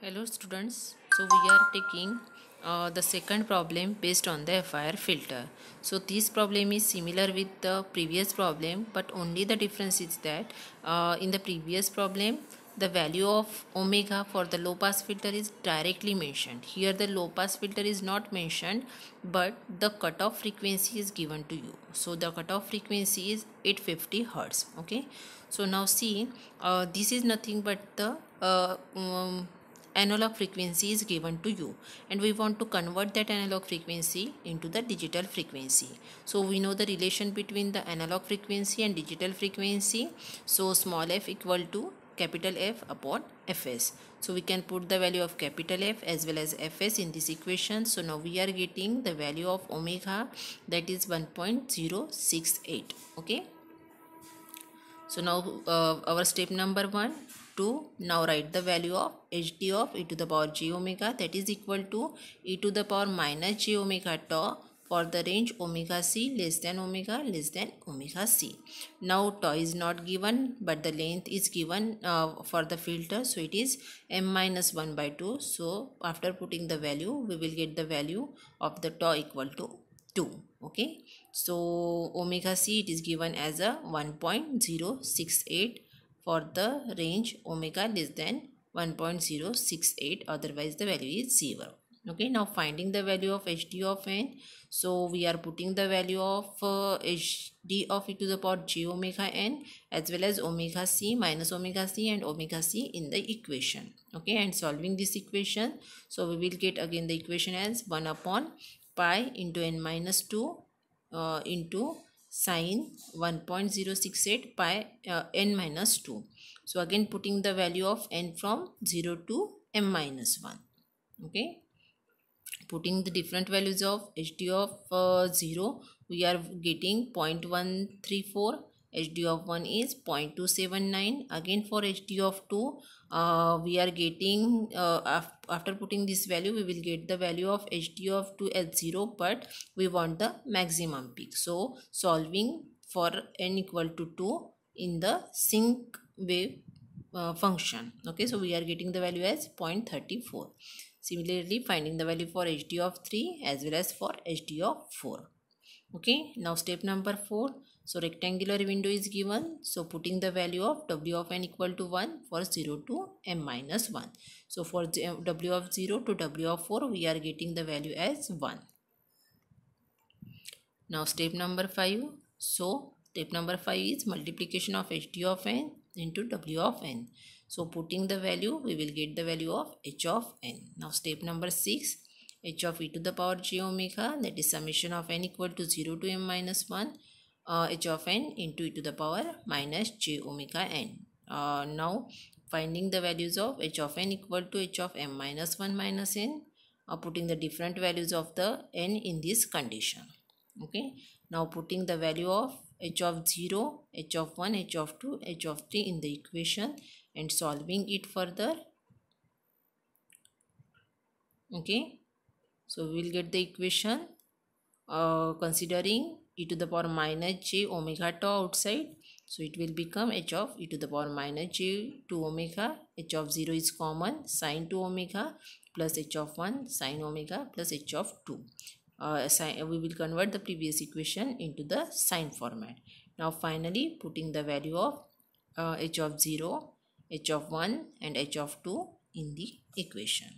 Hello students, so we are taking uh, the second problem based on the FIR filter. So this problem is similar with the previous problem but only the difference is that uh, in the previous problem the value of omega for the low pass filter is directly mentioned. Here the low pass filter is not mentioned but the cutoff frequency is given to you. So the cutoff frequency is 850 hertz. Okay. So now see uh, this is nothing but the uh, um, analog frequency is given to you and we want to convert that analog frequency into the digital frequency so we know the relation between the analog frequency and digital frequency so small f equal to capital F upon Fs. So we can put the value of capital F as well as Fs in this equation. So now we are getting the value of omega that is 1.068. Okay. So now uh, our step number 1 to now write the value of ht of e to the power j omega that is equal to e to the power minus j omega tau for the range omega c less than omega less than omega c. Now tau is not given but the length is given uh, for the filter so it is m minus 1 by 2. So after putting the value we will get the value of the tau equal to 2 okay. So omega c it is given as a 1.068 for the range omega less than 1.068 otherwise the value is 0 okay now finding the value of hd of n. So we are putting the value of uh, hd of e to the power j omega n as well as omega c minus omega c and omega c in the equation. Okay and solving this equation so we will get again the equation as 1 upon pi into n minus 2 uh, into sine 1.068 pi uh, n minus 2. So again putting the value of n from 0 to m minus 1. Okay. Putting the different values of hd of uh, 0 we are getting 0.134 hd of 1 is 0.279 again for hd of 2 uh, we are getting uh, af after putting this value we will get the value of hd of 2 as 0 but we want the maximum peak. So solving for n equal to 2 in the sinc wave uh, function. Okay so we are getting the value as 0.34 similarly finding the value for hd of 3 as well as for hd of 4 okay now step number 4 so rectangular window is given. So putting the value of W of n equal to 1 for 0 to m minus 1. So for uh, W of 0 to W of 4 we are getting the value as 1. Now step number 5. So step number 5 is multiplication of HT of n into W of n. So putting the value we will get the value of H of n. Now step number 6 h of e to the power j omega that is summation of n equal to 0 to m minus 1 uh, h of n into e to the power minus j omega n. Uh, now finding the values of h of n equal to h of m minus 1 minus n uh, putting the different values of the n in this condition. Okay. Now putting the value of h of 0, h of 1, h of 2, h of 3 in the equation and solving it further. Okay. So we will get the equation uh, considering e to the power minus j omega tau outside. So it will become h of e to the power minus j 2 omega. h of 0 is common sine 2 omega plus h of 1 sine omega plus h of 2. Uh, we will convert the previous equation into the sine format. Now finally putting the value of uh, h of 0, h of 1 and h of 2 in the equation.